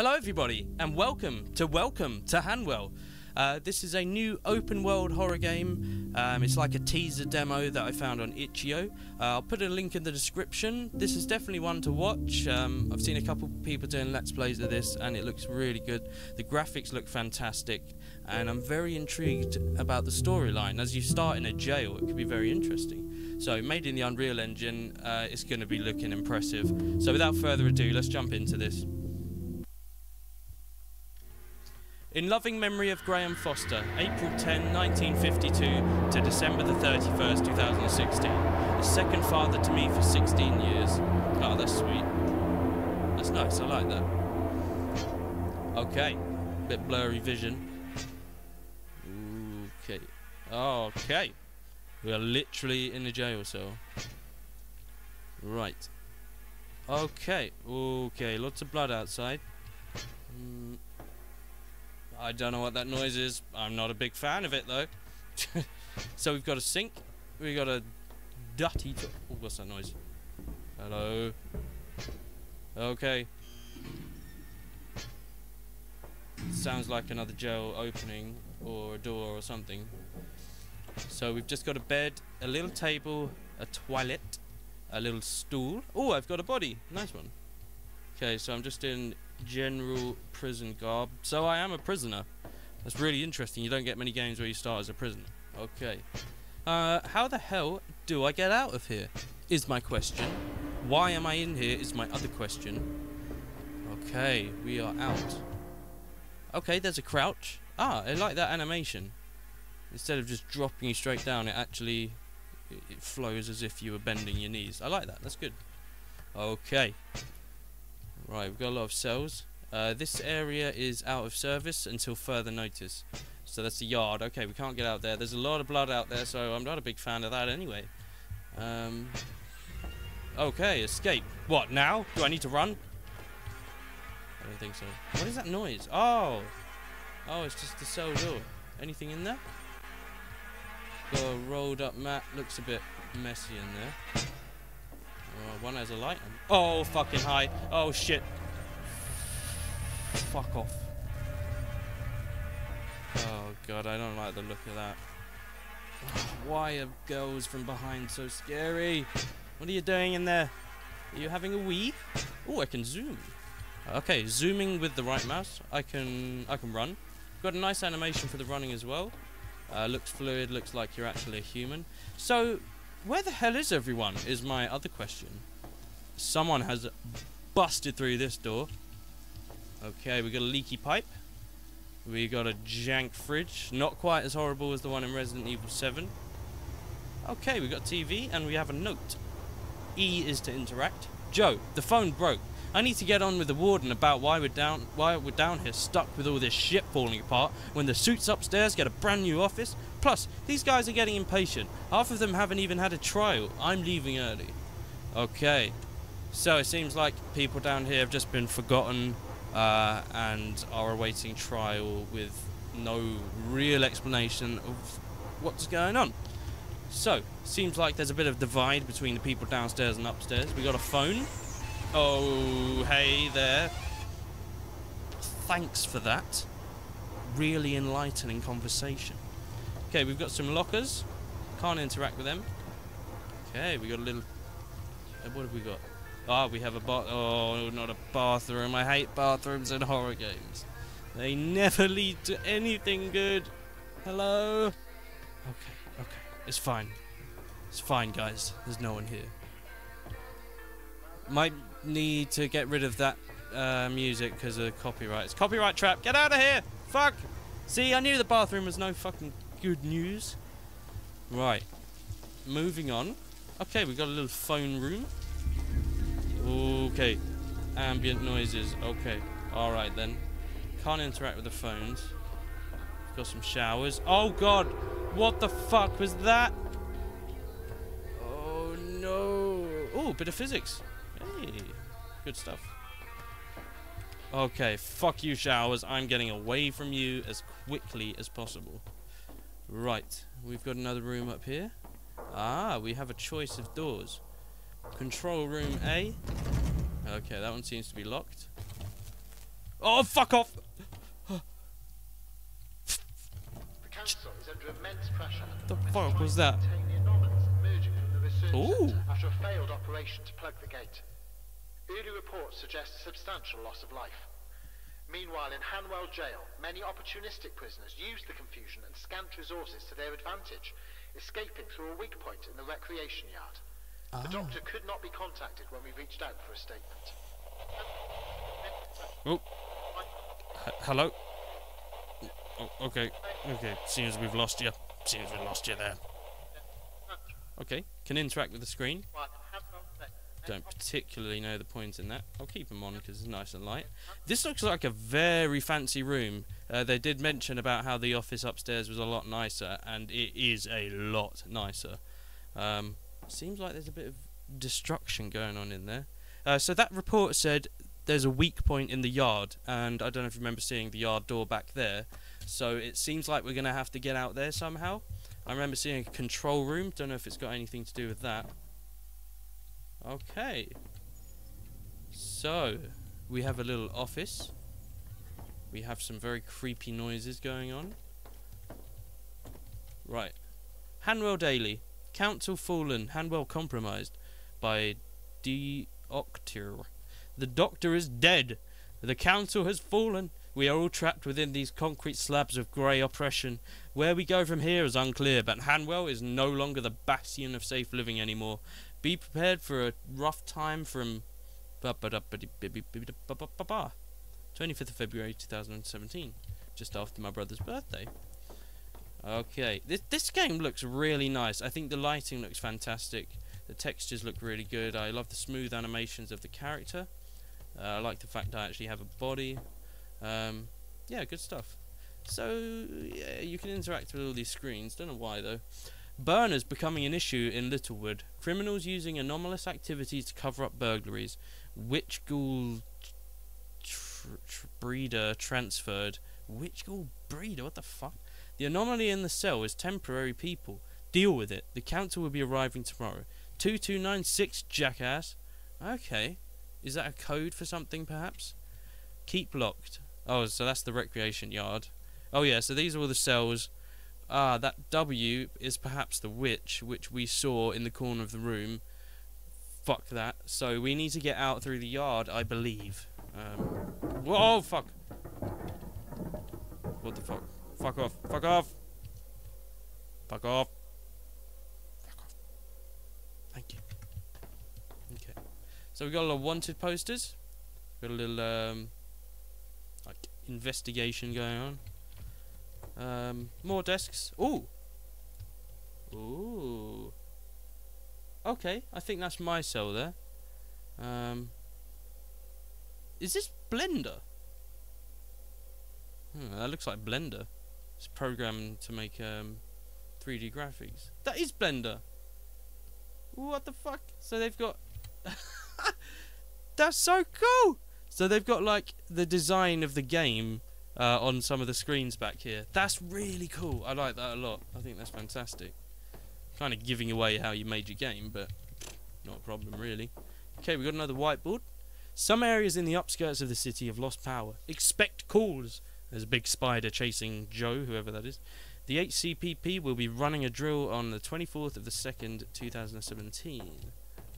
Hello, everybody, and welcome to Welcome to Hanwell. Uh, this is a new open world horror game. Um, it's like a teaser demo that I found on itch.io. Uh, I'll put a link in the description. This is definitely one to watch. Um, I've seen a couple people doing let's plays of this, and it looks really good. The graphics look fantastic, and I'm very intrigued about the storyline. As you start in a jail, it could be very interesting. So, made in the Unreal Engine, uh, it's going to be looking impressive. So, without further ado, let's jump into this. In loving memory of Graham Foster, April 10, 1952 to December the 31st, 2016. A second father to me for 16 years. Oh, that's sweet. That's nice, I like that. Okay, bit blurry vision. Okay. Okay. We are literally in a jail cell. Right. Okay, okay, lots of blood outside. Mm. I don't know what that noise is. I'm not a big fan of it though. so we've got a sink. We've got a dirty. Oh, what's that noise? Hello. Okay. Sounds like another jail opening or a door or something. So we've just got a bed, a little table, a toilet, a little stool. Oh, I've got a body. Nice one. Okay, so I'm just in general prison garb. So I am a prisoner. That's really interesting. You don't get many games where you start as a prisoner. Okay. Uh, how the hell do I get out of here? Is my question. Why am I in here is my other question. Okay, we are out. Okay, there's a crouch. Ah, I like that animation. Instead of just dropping you straight down, it actually it flows as if you were bending your knees. I like that. That's good. Okay. Right, we've got a lot of cells. Uh, this area is out of service until further notice. So that's the yard. Okay, we can't get out there. There's a lot of blood out there, so I'm not a big fan of that anyway. Um, okay, escape. What, now? Do I need to run? I don't think so. What is that noise? Oh! Oh, it's just the cell door. Anything in there? Got a rolled up mat. Looks a bit messy in there. Oh, one has a light. Oh, fucking high. Oh, shit. Fuck off. Oh, God, I don't like the look of that. Why are girls from behind so scary? What are you doing in there? Are you having a wee? Oh, I can zoom. Okay, zooming with the right mouse, I can I can run. Got a nice animation for the running as well. Uh, looks fluid, looks like you're actually a human. So, where the hell is everyone, is my other question. Someone has busted through this door. Okay, we got a leaky pipe. We got a jank fridge. Not quite as horrible as the one in Resident Evil 7. Okay, we got TV and we have a note. E is to interact. Joe, the phone broke. I need to get on with the warden about why we're down why we're down here stuck with all this shit falling apart when the suits upstairs get a brand new office. Plus, these guys are getting impatient. Half of them haven't even had a trial. I'm leaving early. Okay. So it seems like people down here have just been forgotten uh, and are awaiting trial with no real explanation of what's going on. So, seems like there's a bit of divide between the people downstairs and upstairs. We got a phone. Oh, hey there. Thanks for that. Really enlightening conversation. Okay, we've got some lockers. Can't interact with them. Okay, we got a little... Uh, what have we got? Ah, oh, we have a bath... Oh, not a bathroom. I hate bathrooms in horror games. They never lead to anything good. Hello? Okay, okay. It's fine. It's fine, guys. There's no one here. Might need to get rid of that uh, music because of copyright. It's copyright trap. Get out of here! Fuck! See, I knew the bathroom was no fucking good news. Right. Moving on. Okay, we got a little phone room. Okay. Ambient noises. Okay. Alright then. Can't interact with the phones. Got some showers. Oh god! What the fuck was that? Oh no. Oh, bit of physics. Hey. Good stuff. Okay, fuck you showers. I'm getting away from you as quickly as possible. Right, we've got another room up here. Ah, we have a choice of doors. Control room A. Okay, that one seems to be locked. Oh, fuck off! The council is under immense pressure. The fuck was that? contain the anomalies emerging from the research Ooh. after a failed operation to plug the gate. Early reports suggest a substantial loss of life. Meanwhile, in Hanwell Jail, many opportunistic prisoners used the confusion and scant resources to their advantage, escaping through a weak point in the recreation yard. The ah. doctor could not be contacted when we reached out for a statement. Oh. H- hello? Oh, okay. Okay. Seems we've lost you. Seems we've lost you there. Okay. Can interact with the screen. Don't particularly know the point in that. I'll keep them on because it's nice and light. This looks like a very fancy room. Uh, they did mention about how the office upstairs was a lot nicer, and it is a lot nicer. Um, seems like there's a bit of destruction going on in there. Uh, so that report said there's a weak point in the yard, and I don't know if you remember seeing the yard door back there. So it seems like we're going to have to get out there somehow. I remember seeing a control room. Don't know if it's got anything to do with that. Okay. So, we have a little office. We have some very creepy noises going on. Right. Hanwell Daily. Council fallen. Hanwell compromised. By D. Octir. The doctor is dead. The council has fallen. We are all trapped within these concrete slabs of grey oppression. Where we go from here is unclear, but Hanwell is no longer the bastion of safe living anymore. Be prepared for a rough time from 25th of February 2017, just after my brother's birthday. Okay, this this game looks really nice. I think the lighting looks fantastic. The textures look really good. I love the smooth animations of the character. Uh, I like the fact I actually have a body. Um, yeah, good stuff. So yeah, you can interact with all these screens. Don't know why though. Burners becoming an issue in Littlewood. Criminals using anomalous activities to cover up burglaries. Witch ghoul tr- tr- breeder transferred. Witch ghoul breeder? What the fuck? The anomaly in the cell is temporary people. Deal with it. The council will be arriving tomorrow. 2296, jackass. Okay. Is that a code for something, perhaps? Keep locked. Oh, so that's the recreation yard. Oh, yeah, so these are all the cells. Ah, that W is perhaps the witch, which we saw in the corner of the room. Fuck that. So we need to get out through the yard, I believe. Um, whoa, fuck. What the fuck? Fuck off. Fuck off. Fuck off. Fuck off. Thank you. Okay. So we got a lot of wanted posters. Got a little um like investigation going on. Um more desks. Ooh. Ooh. Okay, I think that's my cell there. Um Is this Blender? Hmm, that looks like Blender. It's programmed to make um, 3D graphics. That is Blender. What the fuck? So they've got. That's so cool. So they've got like the design of the game uh, on some of the screens back here. That's really cool. I like that a lot. I think that's fantastic. Kind of giving away how you made your game, but not a problem really. Okay, we got another whiteboard. Some areas in the upskirts of the city have lost power. Expect calls. There's a big spider chasing Joe, whoever that is. The HCPP will be running a drill on the 24th of the 2nd, 2017.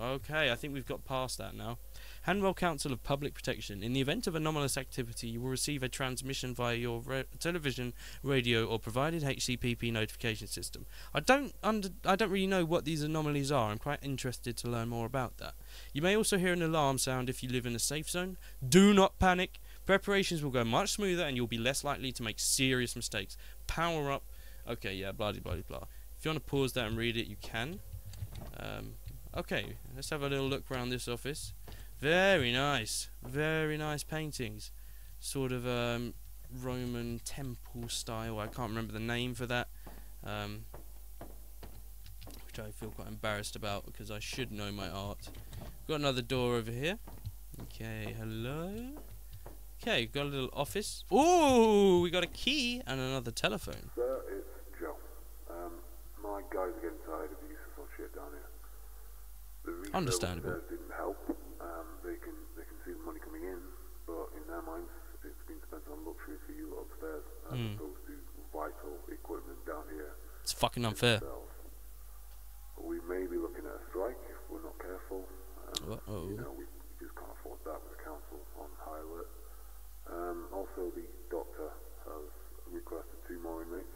Okay, I think we've got past that now. Hanwell Council of Public Protection. In the event of anomalous activity, you will receive a transmission via your ra- television, radio, or provided HCPP notification system. I don't under I don't really know what these anomalies are. I'm quite interested to learn more about that. You may also hear an alarm sound if you live in a safe zone. Do not panic. Preparations will go much smoother and you'll be less likely to make serious mistakes. Power up. Okay, yeah, blah blah blah. If you want to pause that and read it, you can. Um, okay, let's have a little look around this office. Very nice, very nice paintings. Sort of um, Roman temple style. I can't remember the name for that. Um, which I feel quite embarrassed about because I should know my art. Got another door over here. Okay, hello. Okay, got a little office. Ooh, we got a key and another telephone. Sir, it's Joe. Um, my guys are getting tired of the useless shit down here. The Understandable. repairs didn't help. Um, they can they can see the money coming in, but in their minds, it's been spent on luxury for you lot upstairs as Hmm. opposed to vital equipment down here. It's fucking unfair. itself. We may be looking at a strike if we're not careful. Um, Uh-oh. You know, we, we just can't afford that with the council on high alert. Um, also, the doctor has requested two more inmates.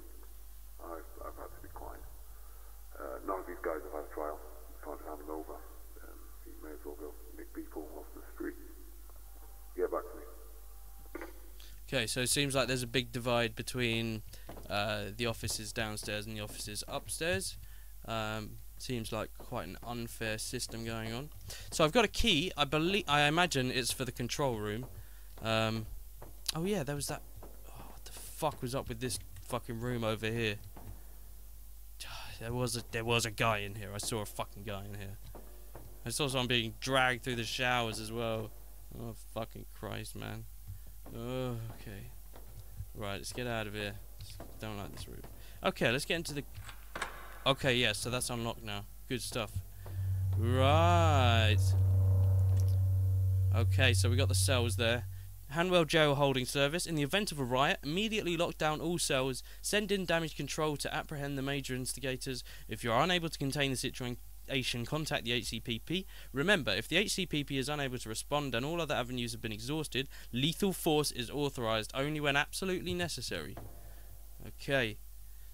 I've, I've had to decline. Uh, none of these guys have had a trial. Can't hand them over. Um, he may as well go nick people off the street. Get back to me. Okay, so it seems like there's a big divide between uh, the offices downstairs and the offices upstairs. Um, seems like quite an unfair system going on. So I've got a key. I believe, I imagine it's for the control room. Um, oh yeah, there was that. Oh, what the fuck was up with this fucking room over here? There was a there was a guy in here. I saw a fucking guy in here. I saw someone being dragged through the showers as well. Oh fucking Christ, man. Oh, okay. Right, let's get out of here. Don't like this room. Okay, let's get into the. Okay, yeah, so that's unlocked now. Good stuff. Right. Okay, so we got the cells there. Hanwell Jail Holding Service. In the event of a riot, immediately lock down all cells. Send in damage control to apprehend the major instigators. If you are unable to contain the situation, contact the HCPP. Remember, if the HCPP is unable to respond and all other avenues have been exhausted, lethal force is authorized only when absolutely necessary. Okay.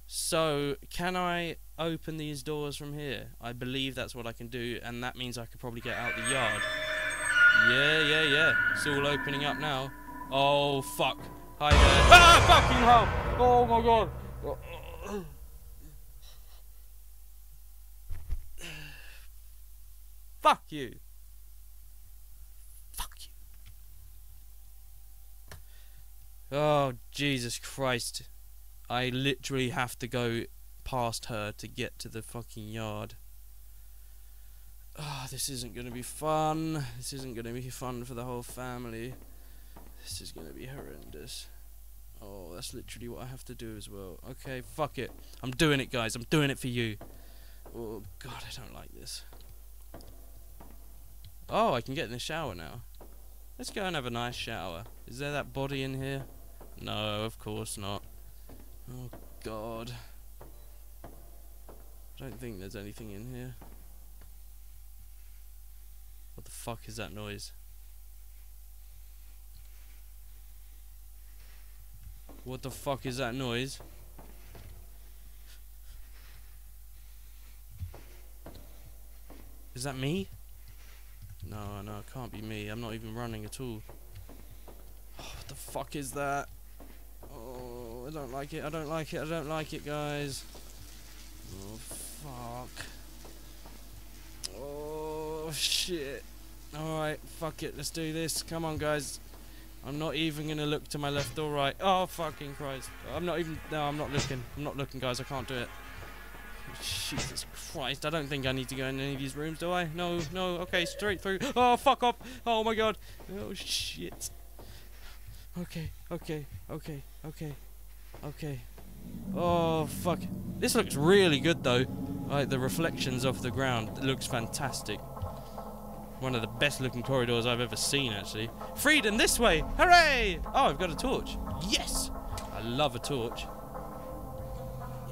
So, can I open these doors from here? I believe that's what I can do, and that means I could probably get out the yard. Yeah, yeah, yeah. It's all opening up now. Oh, fuck. Hi there. Ah, fucking hell! Oh my god! Fuck you! Fuck you. Oh, Jesus Christ. I literally have to go past her to get to the fucking yard. Oh, this isn't going to be fun. This isn't going to be fun for the whole family. This is going to be horrendous. Oh, that's literally what I have to do as well. Okay, fuck it. I'm doing it, guys. I'm doing it for you. Oh, God, I don't like this. Oh, I can get in the shower now. Let's go and have a nice shower. Is there that body in here? No, of course not. Oh, God. I don't think there's anything in here. What the fuck is that noise? What the fuck is that noise? Is that me? No, no, it can't be me. I'm not even running at all. Oh, what the fuck is that? Oh, I don't like it. I don't like it. I don't like it, guys. Oh, fuck. Oh, shit. Alright, fuck it. Let's do this. Come on, guys. I'm not even going to look to my left or right. Oh, fucking Christ. I'm not even... No, I'm not looking. I'm not looking, guys. I can't do it. Jesus Christ. I don't think I need to go in any of these rooms, do I? No, no. Okay, straight through. Oh, fuck off. Oh, my God. Oh, shit. Okay, okay, okay, okay, okay. Oh, fuck. This looks really good, though. Like, the reflections off the ground. It looks fantastic. One of the best looking corridors I've ever seen, actually. Freedom, this way! Hooray! Oh, I've got a torch. Yes! I love a torch.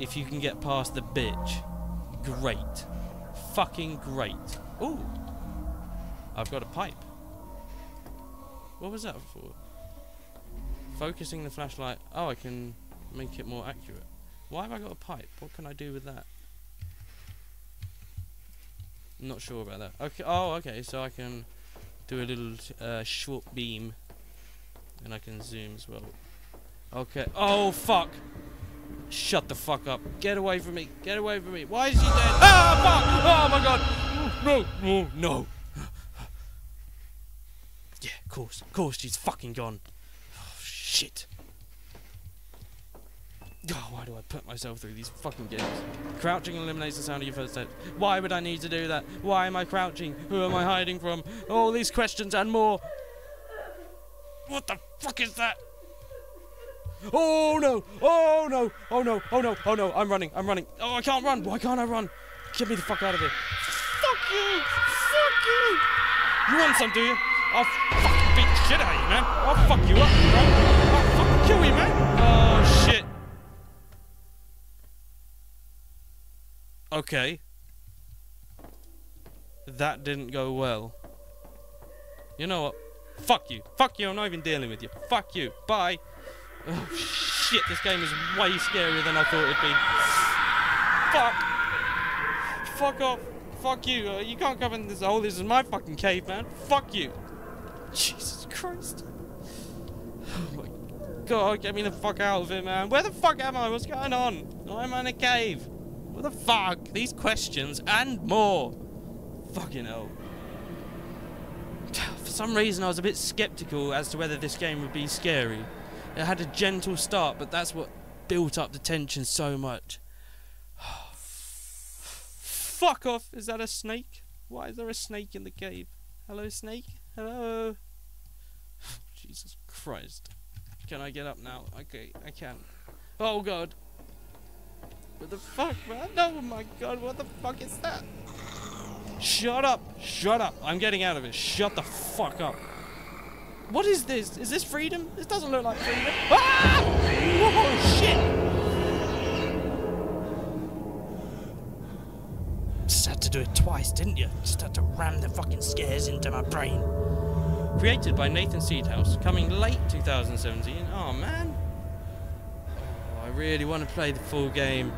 If you can get past the bitch. Great. Fucking great. Ooh. I've got a pipe. What was that for? Focusing the flashlight. Oh, I can make it more accurate. Why have I got a pipe? What can I do with that? Not sure about that. Okay. Oh, okay. So I can do a little uh, short beam, and I can zoom as well. Okay. Oh fuck! Shut the fuck up! Get away from me! Get away from me! Why is she dead? Ah fuck! Oh my god! No! No! No! Yeah, of course, of course, she's fucking gone. Oh, shit. Oh, why do I put myself through these fucking games? Crouching eliminates the sound of your hit. Why would I need to do that? Why am I crouching? Who am I hiding from? All these questions and more. What the fuck is that? Oh no! Oh no! Oh no! Oh no! Oh no! I'm running! I'm running! Oh, I can't run! Why can't I run? Get me the fuck out of here! Fuck you! Fuck you! You want some, do you? Oh, fuck, bitch! shit out of you, man. I'll fuck you up, bro. I'll fucking kill you, man. Oh, shit. Okay. That didn't go well. You know what? Fuck you. Fuck you. I'm not even dealing with you. Fuck you. Bye. Oh, shit. This game is way scarier than I thought it'd be. Fuck. Fuck off. Fuck you. Uh, you can't come in this hole. This is my fucking cave, man. Fuck you. Jesus Christ. Oh my god. Get me the fuck out of here, man. Where the fuck am I? What's going on? Why am I in a cave? What the fuck? These questions and more. Fucking hell. For some reason, I was a bit skeptical as to whether this game would be scary. It had a gentle start, but that's what built up the tension so much. Fuck off! Is that a snake? Why is there a snake in the cave? Hello, snake? Hello? Jesus Christ. Can I get up now? Okay, I can. Oh god. What the fuck, man? Oh my god, what the fuck is that? Shut up! Shut up! I'm getting out of it. Shut the fuck up. What is this? Is this freedom? This doesn't look like freedom. Ah! Whoa, shit! Just had to do it twice, didn't you? Just had to ram the fucking scares into my brain. Created by Nathan Seedhouse, coming late 2017. Oh man. Oh, I really want to play the full game.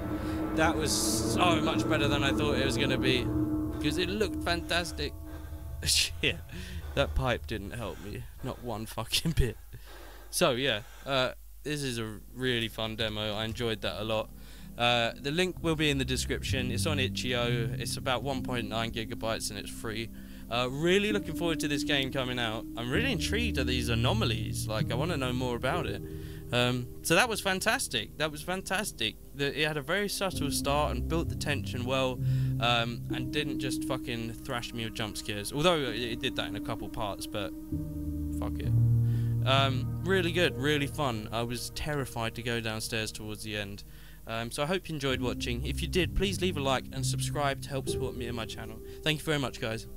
That was so much better than I thought it was going to be. Because it looked fantastic. yeah, that pipe didn't help me. Not one fucking bit. So yeah, uh, this is a really fun demo. I enjoyed that a lot. Uh, the link will be in the description. It's on itch.io. It's about 1.9 gigabytes and it's free. Uh, really looking forward to this game coming out. I'm really intrigued at these anomalies. Like, I want to know more about it. Um, so that was fantastic. That was fantastic. The, it had a very subtle start and built the tension well, um, and didn't just fucking thrash me with jump scares. Although it, it did that in a couple parts, but fuck it. Um, really good, really fun. I was terrified to go downstairs towards the end. Um, so I hope you enjoyed watching. If you did, please leave a like and subscribe to help support me and my channel. Thank you very much, guys.